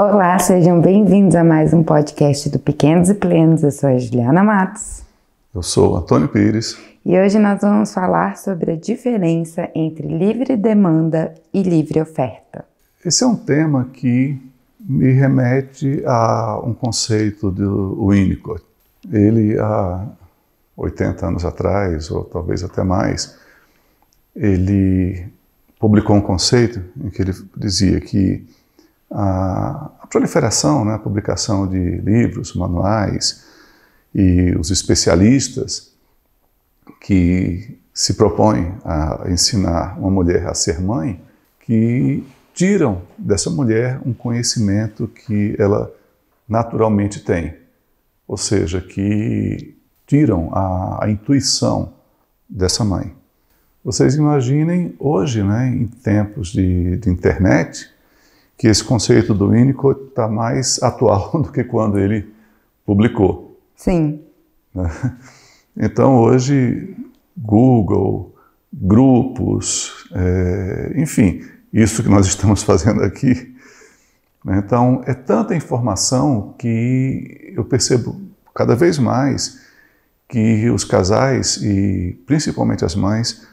Olá, sejam bem-vindos a mais um podcast do Pequenos e Plenos. Eu sou a Juliana Matos. Eu sou Antônio Pires. E hoje nós vamos falar sobre a diferença entre livre demanda e livre oferta. Esse é um tema que me remete a um conceito do Winnicott. Ele, há 80 anos atrás, ou talvez até mais, ele publicou um conceito em que ele dizia que a, a proliferação, né, a publicação de livros, manuais e os especialistas que se propõem a ensinar uma mulher a ser mãe, que tiram dessa mulher um conhecimento que ela naturalmente tem, ou seja, que tiram a, a intuição dessa mãe. Vocês imaginem hoje, né, em tempos de, de internet, que esse conceito do Winnicott está mais atual do que quando ele publicou. Sim. Né? Então hoje Google, grupos, é, enfim, isso que nós estamos fazendo aqui. Né? Então é tanta informação que eu percebo cada vez mais que os casais e principalmente as mães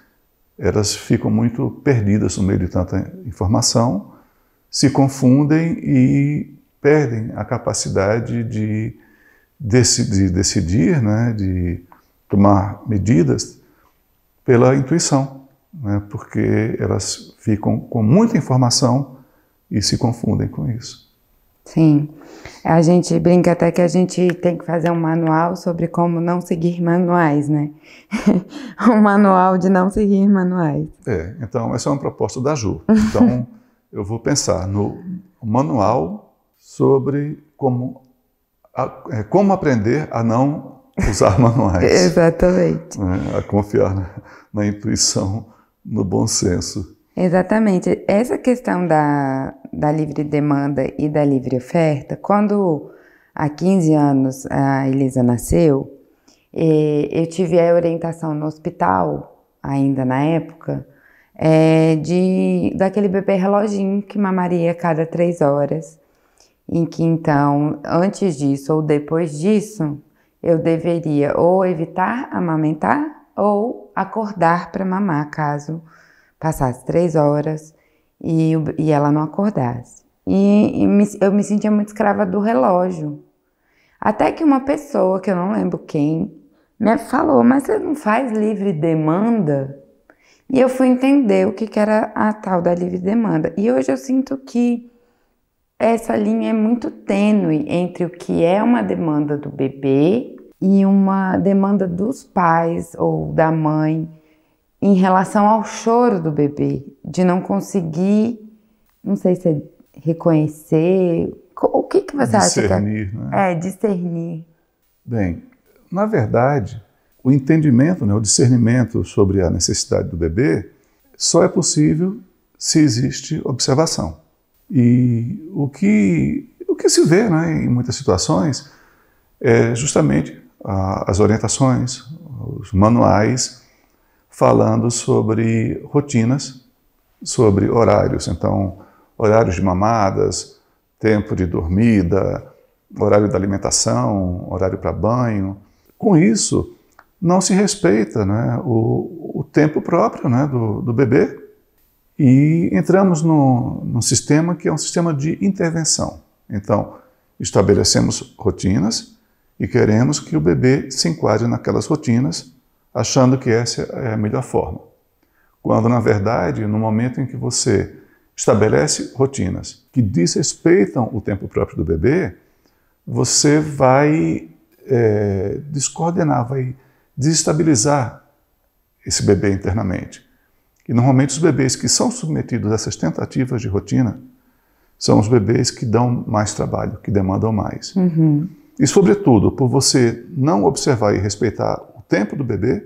elas ficam muito perdidas no meio de tanta informação se confundem e perdem a capacidade de, decidir, decidir né, de tomar medidas pela intuição, né, porque elas ficam com muita informação e se confundem com isso. Sim. A gente brinca até que a gente tem que fazer um manual sobre como não seguir manuais, né? um manual de não seguir manuais. É, então essa é uma proposta da Ju. Então eu vou pensar no manual sobre como, a, é, como aprender a não usar manuais. Exatamente. Né? A confiar na, na, intuição, no bom senso. Exatamente. Essa questão da, da livre demanda e da livre oferta, quando há 15 anos a Elisa nasceu, eh, eu tive a orientação no hospital, ainda na época, é, de daquele bebê reloginho que mamaria a cada três horas, em que então, antes disso ou depois disso, eu deveria ou evitar amamentar ou acordar para mamar, caso passasse três horas e, e ela não acordasse. E, e me, eu me sentia muito escrava do relógio. Até que uma pessoa, que eu não lembro quem, me falou: Mas você não faz livre demanda? E eu fui entender o que, que era a tal da livre demanda. E hoje eu sinto que essa linha é muito tênue entre o que é uma demanda do bebê e uma demanda dos pais ou da mãe em relação ao choro do bebê, de não conseguir, não sei se é reconhecer, o que, que você discernir, acha? É? Né? É, discernir. Bem, na verdade, o entendimento, né, o discernimento sobre a necessidade do bebê só é possível se existe observação. E o que, o que se vê né, em muitas situações é justamente a, as orientações, os manuais falando sobre rotinas, sobre horários. Então, horários de mamadas, tempo de dormida, horário da alimentação, horário para banho. Com isso, não se respeita né, o, o tempo próprio né, do, do bebê e entramos no, no sistema que é um sistema de intervenção. Então, estabelecemos rotinas e queremos que o bebê se enquadre naquelas rotinas, achando que essa é a melhor forma. Quando, na verdade, no momento em que você estabelece rotinas que desrespeitam o tempo próprio do bebê, você vai é, descoordenar, vai desestabilizar esse bebê internamente. E normalmente os bebês que são submetidos a essas tentativas de rotina são os bebês que dão mais trabalho, que demandam mais. Uhum. E, sobretudo, por você não observar e respeitar o tempo do bebê,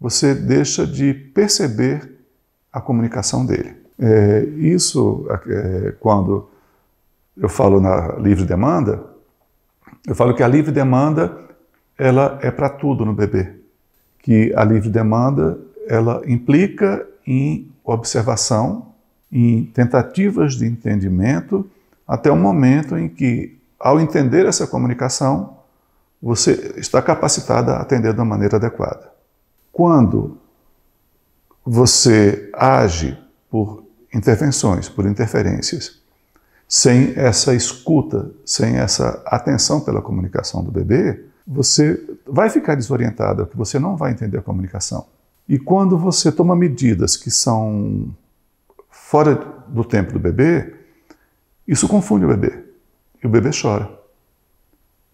você deixa de perceber a comunicação dele. É, isso, é, quando eu falo na livre demanda, eu falo que a livre demanda ela é para tudo no bebê. Que a livre demanda ela implica em observação, em tentativas de entendimento até o momento em que, ao entender essa comunicação, você está capacitado a atender da maneira adequada. Quando você age por intervenções, por interferências, sem essa escuta, sem essa atenção pela comunicação do bebê, você vai ficar desorientado, porque você não vai entender a comunicação. E quando você toma medidas que são fora do tempo do bebê, isso confunde o bebê. E o bebê chora.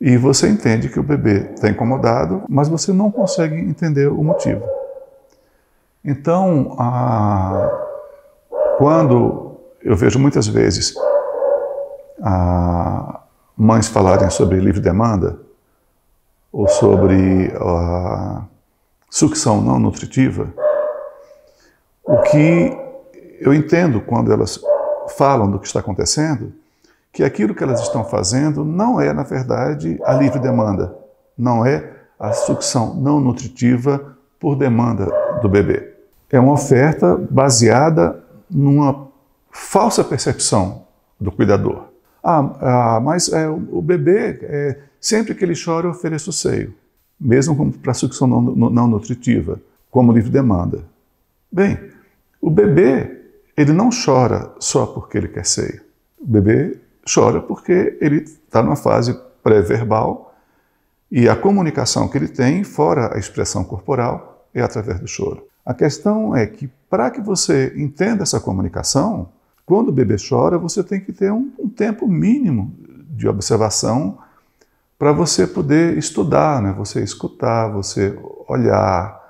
E você entende que o bebê está incomodado, mas você não consegue entender o motivo. Então, a... quando eu vejo muitas vezes a... mães falarem sobre livre demanda, ou sobre a sucção não nutritiva, o que eu entendo quando elas falam do que está acontecendo, que aquilo que elas estão fazendo não é, na verdade, a livre demanda, não é a sucção não nutritiva por demanda do bebê. É uma oferta baseada numa falsa percepção do cuidador. Ah, ah mas é, o bebê é, Sempre que ele chora, eu ofereço seio, mesmo para sucção não, não nutritiva, como livre demanda. Bem, o bebê, ele não chora só porque ele quer seio. O bebê chora porque ele está numa fase pré-verbal e a comunicação que ele tem, fora a expressão corporal, é através do choro. A questão é que, para que você entenda essa comunicação, quando o bebê chora, você tem que ter um, um tempo mínimo de observação para você poder estudar, né? você escutar, você olhar,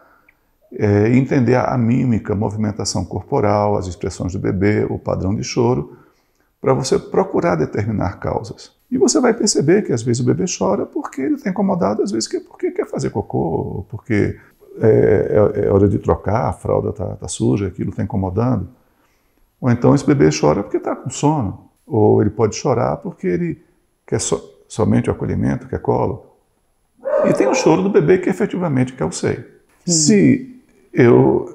é, entender a mímica, a movimentação corporal, as expressões do bebê, o padrão de choro, para você procurar determinar causas. E você vai perceber que às vezes o bebê chora porque ele está incomodado, às vezes porque quer fazer cocô, porque é, é, é hora de trocar, a fralda está tá suja, aquilo está incomodando. Ou então esse bebê chora porque está com sono. Ou ele pode chorar porque ele quer so somente o acolhimento, que é colo. E tem o choro do bebê, que efetivamente quer o seio. Se eu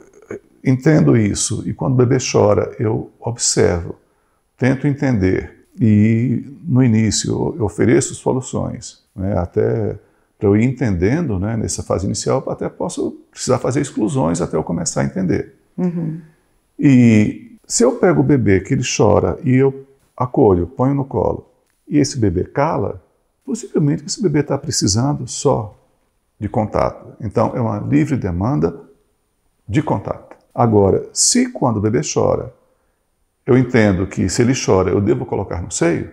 entendo isso e quando o bebê chora, eu observo, tento entender e no início eu ofereço soluções, né, até para eu ir entendendo né, nessa fase inicial, até posso precisar fazer exclusões até eu começar a entender. Uhum. E se eu pego o bebê que ele chora e eu acolho, ponho no colo, e esse bebê cala, Possivelmente esse bebê está precisando só de contato. Então, é uma livre demanda de contato. Agora, se quando o bebê chora, eu entendo que se ele chora eu devo colocar no seio,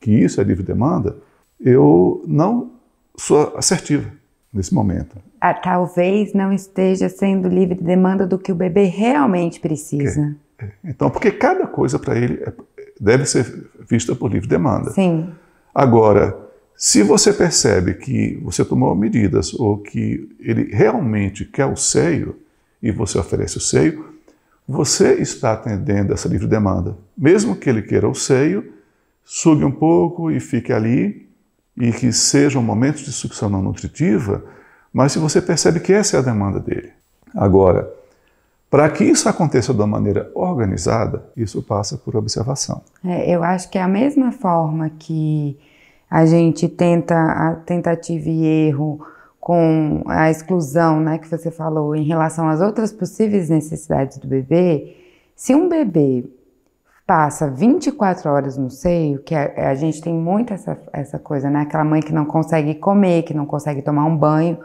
que isso é livre demanda, eu não sou assertiva nesse momento. Ah, talvez não esteja sendo livre demanda do que o bebê realmente precisa. É, é. Então, porque cada coisa para ele é, deve ser vista por livre demanda. Sim. Agora, se você percebe que você tomou medidas ou que ele realmente quer o seio e você oferece o seio, você está atendendo essa livre demanda. Mesmo que ele queira o seio, sugue um pouco e fique ali, e que sejam momentos de sucção não nutritiva, mas se você percebe que essa é a demanda dele. Agora, para que isso aconteça de uma maneira organizada, isso passa por observação. É, eu acho que é a mesma forma que a gente tenta a tentativa e erro com a exclusão, né, que você falou, em relação às outras possíveis necessidades do bebê, se um bebê passa 24 horas no seio, que a, a gente tem muito essa, essa coisa, né, aquela mãe que não consegue comer, que não consegue tomar um banho,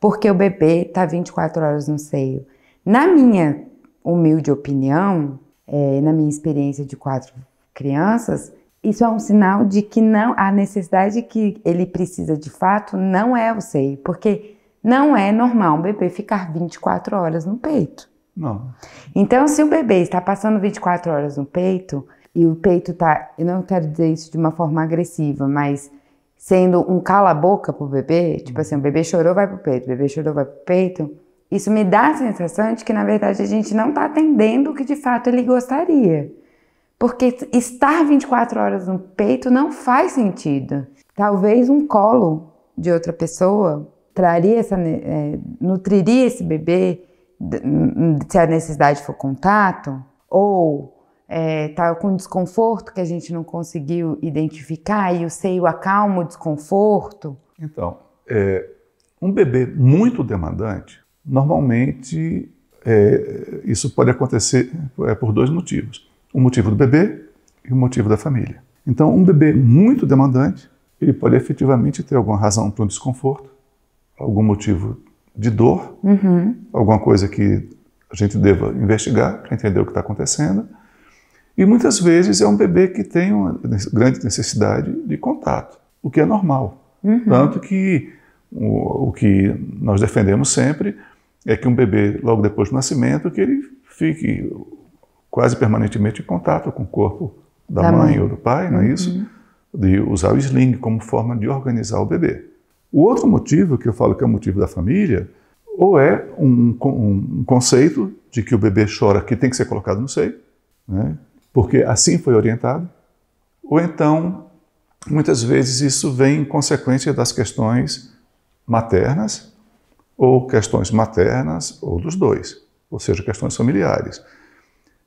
porque o bebê está 24 horas no seio. Na minha humilde opinião, é, na minha experiência de quatro crianças, isso é um sinal de que não a necessidade que ele precisa de fato não é o seio, porque não é normal um bebê ficar 24 horas no peito. Não. Então, se o bebê está passando 24 horas no peito e o peito está, eu não quero dizer isso de uma forma agressiva, mas sendo um cala-boca para o bebê, tipo assim, o bebê chorou, vai para o peito, o bebê chorou, vai para o peito, isso me dá a sensação de que, na verdade, a gente não está atendendo o que de fato ele gostaria. Porque estar 24 horas no peito não faz sentido. Talvez um colo de outra pessoa traria essa, é, nutriria esse bebê se a necessidade for contato, ou é, tá com desconforto que a gente não conseguiu identificar e o seio acalma o desconforto? Então, é, um bebê muito demandante, normalmente é, isso pode acontecer é, por dois motivos. O motivo do bebê e o motivo da família. Então, um bebê muito demandante, ele pode efetivamente ter alguma razão para um desconforto, algum motivo de dor, uhum. alguma coisa que a gente deva investigar para entender o que está acontecendo. E muitas vezes é um bebê que tem uma grande necessidade de contato, o que é normal. Uhum. Tanto que o, o, que nós defendemos sempre é que um bebê, logo depois do nascimento, que ele fique quase permanentemente em contato com o corpo da, da mãe, mãe, ou do pai, não é isso? Uhum. De usar o sling como forma de organizar o bebê. O outro motivo, que eu falo que é o motivo da família, ou é um, um, um conceito de que o bebê chora que tem que ser colocado no seio, né? porque assim foi orientado, ou então, muitas vezes isso vem em consequência das questões maternas, ou questões maternas, ou dos dois, ou seja, questões familiares.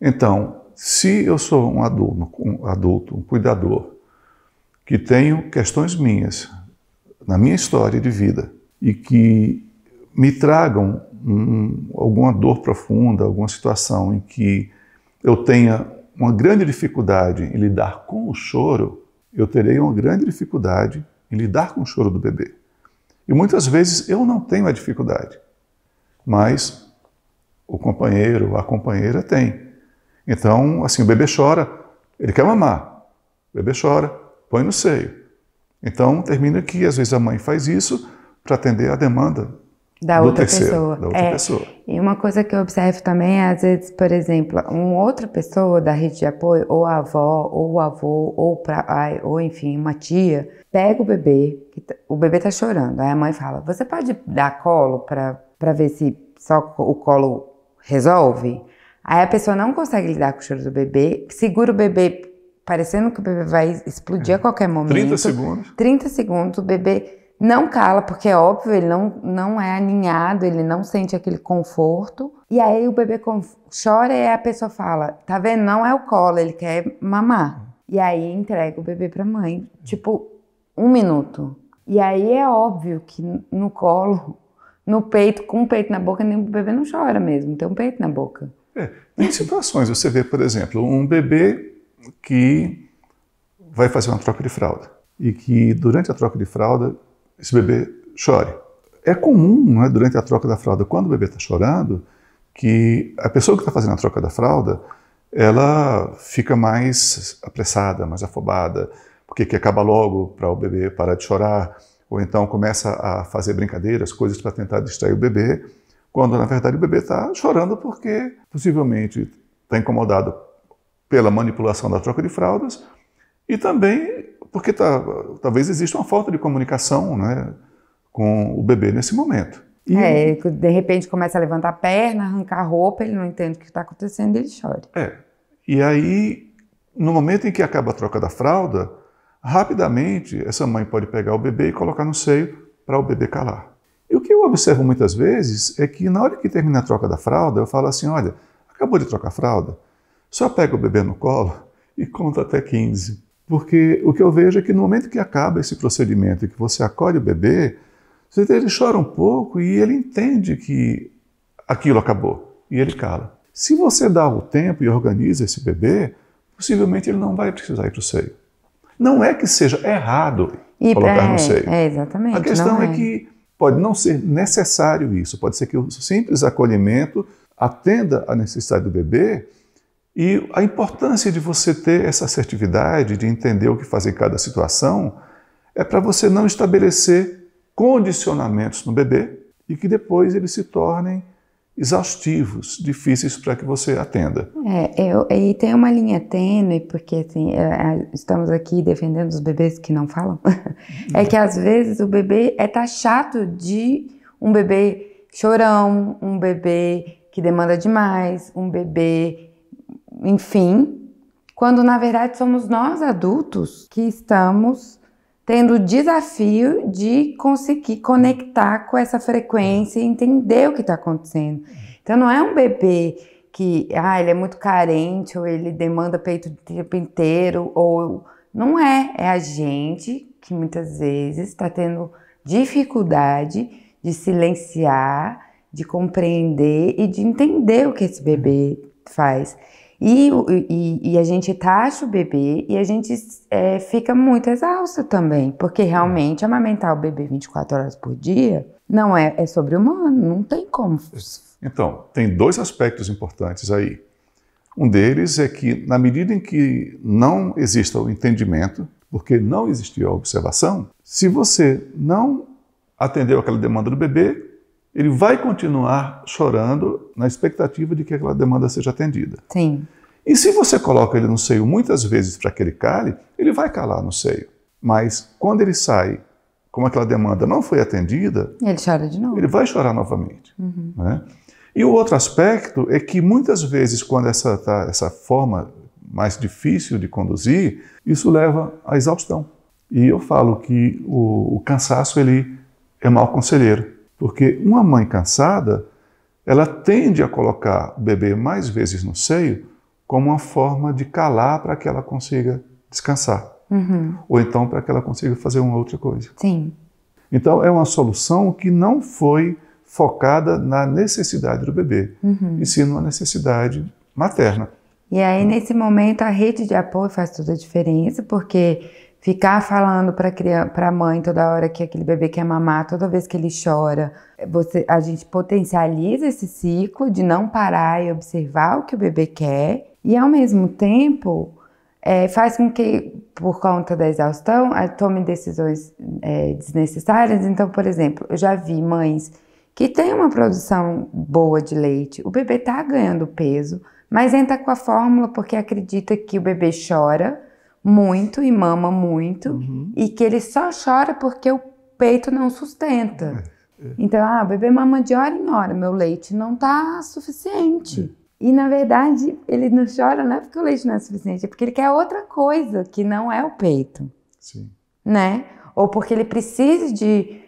Então, se eu sou um adulto, um, adulto, um cuidador, que tenho questões minhas na minha história de vida e que me tragam um, alguma dor profunda, alguma situação em que eu tenha uma grande dificuldade em lidar com o choro, eu terei uma grande dificuldade em lidar com o choro do bebê. E muitas vezes eu não tenho a dificuldade, mas o companheiro, a companheira tem. Então, assim, o bebê chora, ele quer mamar. O bebê chora, põe no seio. Então, termina que às vezes a mãe faz isso para atender a demanda da outra terceiro, pessoa. Da outra é. pessoa. E uma coisa que eu observo também é, às vezes, por exemplo, uma outra pessoa da rede de apoio, ou a avó, ou o avô, ou, pra, ou enfim, uma tia, pega o bebê, tá, o bebê tá chorando. Aí a mãe fala: Você pode dar colo para ver se só o colo resolve? Aí a pessoa não consegue lidar com o choro do bebê, segura o bebê parecendo que o bebê vai explodir a qualquer momento. 30 segundos. 30 segundos, o bebê não cala, porque é óbvio, ele não, não é aninhado, ele não sente aquele conforto. E aí o bebê chora e a pessoa fala: tá vendo? Não é o colo, ele quer mamar. E aí entrega o bebê pra mãe, tipo, um minuto. E aí é óbvio que no colo, no peito, com o peito na boca, nem o bebê não chora mesmo, tem um peito na boca. É, tem situações, você vê, por exemplo, um bebê que vai fazer uma troca de fralda e que durante a troca de fralda esse bebê chore. É comum, é, durante a troca da fralda, quando o bebê está chorando, que a pessoa que está fazendo a troca da fralda, ela fica mais apressada, mais afobada, porque quer acabar logo para o bebê parar de chorar, ou então começa a fazer brincadeiras, coisas para tentar distrair o bebê, quando na verdade o bebê está chorando porque possivelmente está incomodado pela manipulação da troca de fraldas e também porque tá, talvez exista uma falta de comunicação né, com o bebê nesse momento. E, é, de repente começa a levantar a perna, arrancar a roupa, ele não entende o que está acontecendo e ele chora. É. E aí, no momento em que acaba a troca da fralda, rapidamente essa mãe pode pegar o bebê e colocar no seio para o bebê calar. E o que eu observo muitas vezes é que na hora que termina a troca da fralda, eu falo assim: olha, acabou de trocar a fralda, só pega o bebê no colo e conta até 15. Porque o que eu vejo é que no momento que acaba esse procedimento e que você acolhe o bebê, ele chora um pouco e ele entende que aquilo acabou e ele cala. Se você dá o tempo e organiza esse bebê, possivelmente ele não vai precisar ir para o seio. Não é que seja errado e, colocar é, no seio. É, exatamente. A questão é. é que pode não ser necessário isso, pode ser que o simples acolhimento atenda à necessidade do bebê e a importância de você ter essa assertividade, de entender o que fazer em cada situação, é para você não estabelecer condicionamentos no bebê e que depois eles se tornem exaustivos, difíceis para que você atenda. É, eu, e tem uma linha tênue, porque assim, é, é, estamos aqui defendendo os bebês que não falam, é que às vezes o bebê é taxado de um bebê chorão, um bebê que demanda demais, um bebê enfim, quando na verdade somos nós adultos que estamos tendo o desafio de conseguir conectar com essa frequência e entender o que está acontecendo. Então não é um bebê que ah, ele é muito carente, ou ele demanda peito o tempo inteiro, ou não é, é a gente que muitas vezes está tendo dificuldade de silenciar, de compreender e de entender o que esse bebê faz. E, e, e a gente taxa o bebê e a gente é, fica muito exausto também, porque realmente amamentar o bebê 24 horas por dia não é, é sobre humano, não tem como. Então, tem dois aspectos importantes aí. Um deles é que, na medida em que não exista o entendimento, porque não existia a observação, se você não atendeu aquela demanda do bebê, ele vai continuar chorando na expectativa de que aquela demanda seja atendida. Sim. E se você coloca ele no seio muitas vezes para que ele cale, ele vai calar no seio. Mas quando ele sai, como aquela demanda não foi atendida, ele chora de novo. Ele vai chorar novamente. Uhum. Né? E o outro aspecto é que muitas vezes, quando essa, tá, essa forma mais difícil de conduzir, isso leva à exaustão. E eu falo que o, o cansaço ele é mau conselheiro, porque uma mãe cansada, ela tende a colocar o bebê mais vezes no seio como uma forma de calar para que ela consiga descansar. Uhum. Ou então para que ela consiga fazer uma outra coisa. Sim. Então é uma solução que não foi focada na necessidade do bebê, uhum. e sim numa necessidade materna. E aí, nesse momento, a rede de apoio faz toda a diferença, porque ficar falando para a mãe toda hora que aquele bebê quer mamar, toda vez que ele chora, você, a gente potencializa esse ciclo de não parar e observar o que o bebê quer, e ao mesmo tempo é, faz com que, por conta da exaustão, tome decisões é, desnecessárias. Então, por exemplo, eu já vi mães que têm uma produção boa de leite, o bebê está ganhando peso mas entra com a fórmula porque acredita que o bebê chora muito e mama muito uhum. e que ele só chora porque o peito não sustenta. É, é. Então, ah, o bebê mama de hora em hora, meu leite não está suficiente. É. E na verdade, ele não chora não é porque o leite não é suficiente, é porque ele quer outra coisa que não é o peito. Sim. Né? Ou porque ele precisa de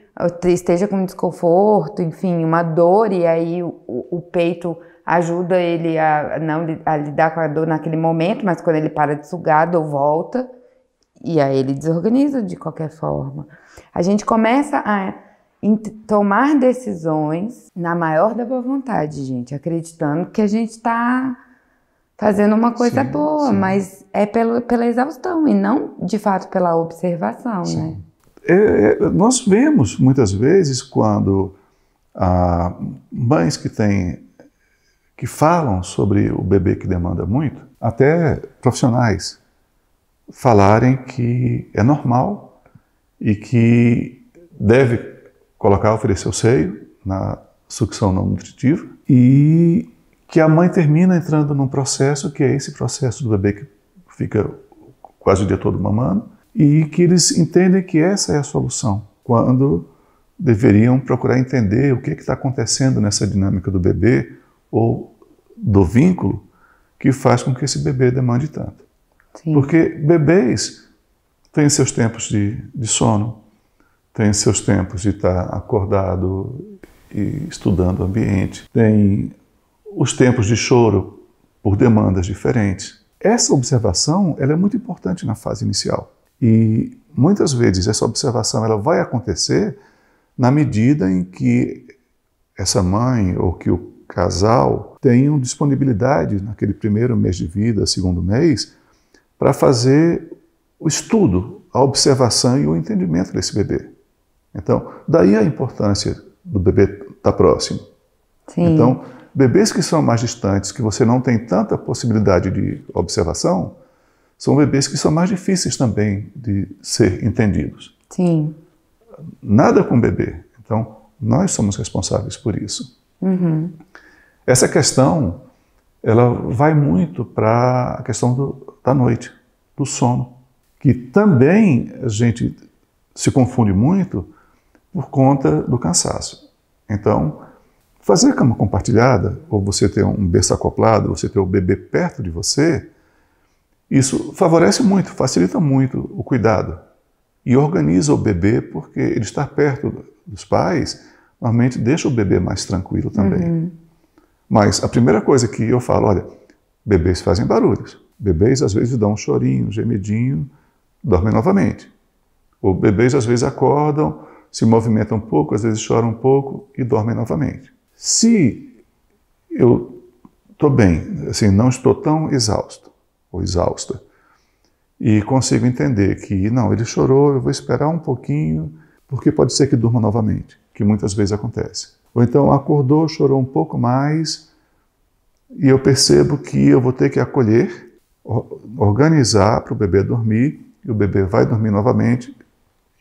esteja com desconforto, enfim, uma dor e aí o, o peito ajuda ele a não a lidar com a dor naquele momento, mas quando ele para de sugar, a dor volta e aí ele desorganiza de qualquer forma. A gente começa a tomar decisões na maior da boa vontade, gente, acreditando que a gente está fazendo uma coisa sim, boa, sim. mas é pelo, pela exaustão e não de fato pela observação, sim. né? É, é, nós vemos muitas vezes quando ah, mães que têm que falam sobre o bebê que demanda muito, até profissionais, falarem que é normal e que deve colocar, oferecer o seio na sucção não nutritiva e que a mãe termina entrando num processo que é esse processo do bebê que fica quase o dia todo mamando e que eles entendem que essa é a solução, quando deveriam procurar entender o que está acontecendo nessa dinâmica do bebê ou do vínculo que faz com que esse bebê demande tanto. Sim. Porque bebês têm seus tempos de, de sono, têm seus tempos de estar acordado e estudando o ambiente, têm os tempos de choro por demandas diferentes. Essa observação ela é muito importante na fase inicial. E muitas vezes essa observação ela vai acontecer na medida em que essa mãe ou que o casal tenham disponibilidade naquele primeiro mês de vida, segundo mês, para fazer o estudo, a observação e o entendimento desse bebê. Então, daí a importância do bebê estar próximo. Sim. Então, bebês que são mais distantes, que você não tem tanta possibilidade de observação, são bebês que são mais difíceis também de ser entendidos. Sim. Nada com bebê. Então, nós somos responsáveis por isso. Uhum. Essa questão, ela vai muito para a questão do, da noite, do sono, que também a gente se confunde muito por conta do cansaço. Então, fazer cama compartilhada, ou você ter um berço acoplado, você ter o bebê perto de você, isso favorece muito, facilita muito o cuidado e organiza o bebê, porque ele estar perto dos pais normalmente deixa o bebê mais tranquilo também. Uhum. Mas a primeira coisa que eu falo, olha, bebês fazem barulhos. Bebês às vezes dão um chorinho, um gemidinho, dormem novamente. Ou bebês às vezes acordam, se movimentam um pouco, às vezes choram um pouco e dormem novamente. Se eu estou bem, assim, não estou tão exausto ou exausta, e consigo entender que, não, ele chorou, eu vou esperar um pouquinho, porque pode ser que durma novamente, que muitas vezes acontece. Ou então acordou, chorou um pouco mais, e eu percebo que eu vou ter que acolher, organizar para o bebê dormir, e o bebê vai dormir novamente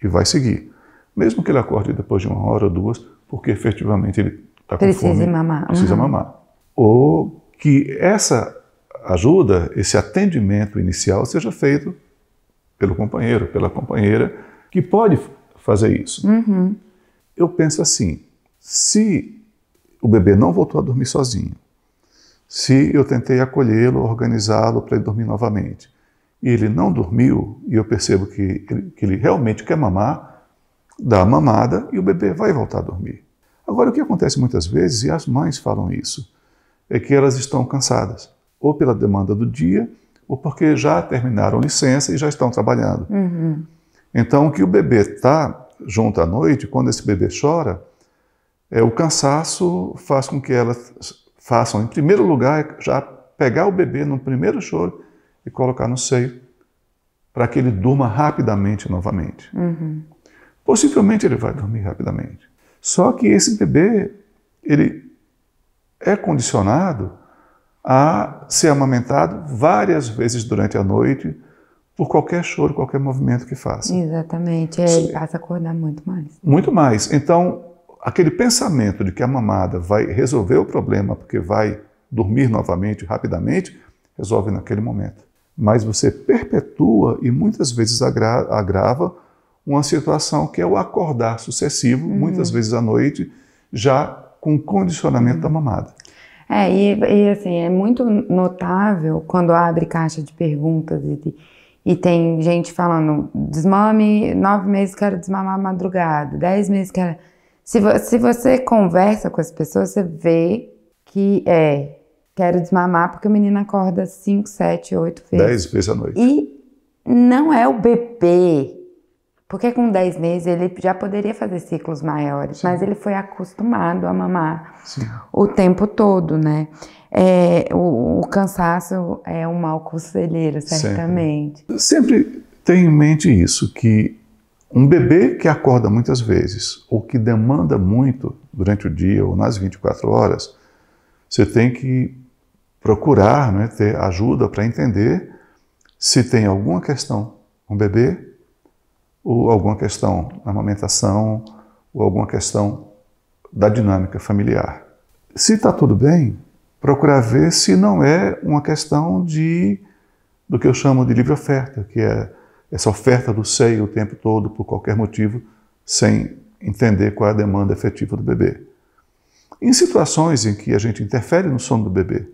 e vai seguir. Mesmo que ele acorde depois de uma hora ou duas, porque efetivamente ele está com Precisa fome, mamar. precisa Uhum. mamar. Ou que essa ajuda, esse atendimento inicial seja feito pelo companheiro, pela companheira, que pode fazer isso. Uhum. Eu penso assim: se o bebê não voltou a dormir sozinho, se eu tentei acolhê-lo, organizá-lo para ele dormir novamente, e ele não dormiu, e eu percebo que ele, que ele realmente quer mamar, dá a mamada e o bebê vai voltar a dormir. Agora, o que acontece muitas vezes, e as mães falam isso, é que elas estão cansadas, ou pela demanda do dia, ou porque já terminaram licença e já estão trabalhando. Uhum. Então, que o bebê está junto à noite, quando esse bebê chora, é o cansaço faz com que elas façam, em primeiro lugar, já pegar o bebê no primeiro choro e colocar no seio, para que ele durma rapidamente novamente. Uhum. Possivelmente ele vai dormir rapidamente. Só que esse bebê, ele é condicionado a ser amamentado várias vezes durante a noite por qualquer choro, qualquer movimento que faça. Exatamente. É, ele passa a acordar muito mais. Muito mais. Então, aquele pensamento de que a mamada vai resolver o problema porque vai dormir novamente, rapidamente, resolve naquele momento. Mas você perpetua e muitas vezes agra agrava uma situação que é o acordar sucessivo, Uhum. muitas vezes à noite, já com condicionamento Uhum. da mamada. É, e, e, assim, é muito notável quando abre caixa de perguntas e, e tem gente falando, desmame, nove meses quero desmamar madrugada, dez meses quero... Se, vo- se você conversa com as pessoas, você vê que é, quero desmamar porque o menino acorda cinco, sete, oito vezes. Dez vezes à noite. E não é o bebê. Porque com 10 meses ele já poderia fazer ciclos maiores, mas ele foi acostumado a mamar Sim. o tempo todo, né? É, o, o cansaço é um mau conselheiro, Sempre. certamente. Sempre tenha em mente isso, que um bebê que acorda muitas vezes ou que demanda muito durante o dia ou nas 24 horas, você tem que procurar né, ter ajuda para entender se tem alguma questão com o bebê ou alguma questão na amamentação ou alguma questão da dinâmica familiar. Se está tudo bem, procurar ver se não é uma questão de do que eu chamo de livre oferta, que é essa oferta do seio o tempo todo por qualquer motivo, sem entender qual é a demanda efetiva do bebê. Em situações em que a gente interfere no sono do bebê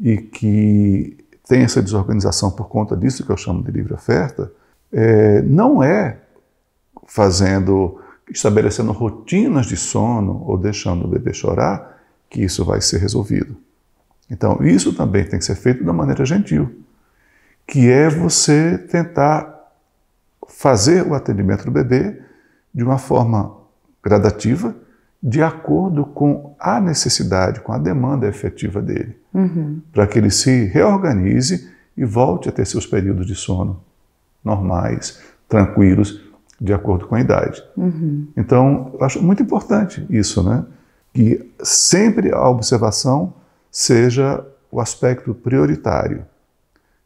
e que tem essa desorganização por conta disso que eu chamo de livre oferta, é, não é fazendo, estabelecendo rotinas de sono ou deixando o bebê chorar que isso vai ser resolvido. Então, isso também tem que ser feito da maneira gentil, que é você tentar fazer o atendimento do bebê de uma forma gradativa, de acordo com a necessidade, com a demanda efetiva dele, Uhum. para que ele se reorganize e volte a ter seus períodos de sono normais, tranquilos, de acordo com a idade. Uhum. Então, eu acho muito importante isso, né? Que sempre a observação seja o aspecto prioritário,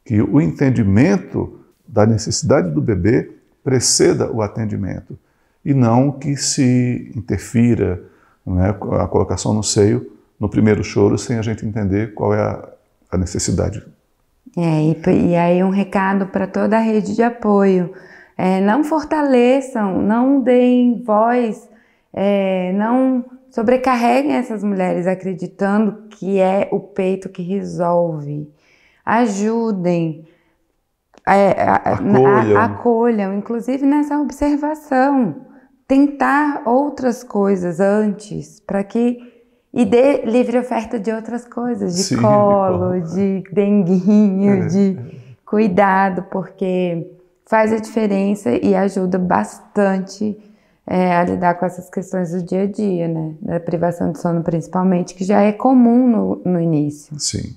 que o entendimento da necessidade do bebê preceda o atendimento e não que se interfira né, a colocação no seio no primeiro choro sem a gente entender qual é a, a necessidade. É, e, e aí um recado para toda a rede de apoio. É, não fortaleçam, não deem voz, é, não sobrecarreguem essas mulheres acreditando que é o peito que resolve. Ajudem, é, a- a- Acolham. a- acolham, inclusive nessa observação. Tentar outras coisas antes, para que. E dê livre oferta de outras coisas, de Sim, colo, de de denguinho, É. de cuidado, porque faz a diferença e ajuda bastante é, a lidar com essas questões do dia a dia, né? Da privação de sono principalmente, que já é comum no, no início. Sim.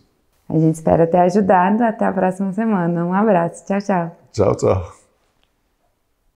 A gente espera ter ajudado. Até a próxima semana. Um abraço. Tchau, tchau. Tchau, tchau.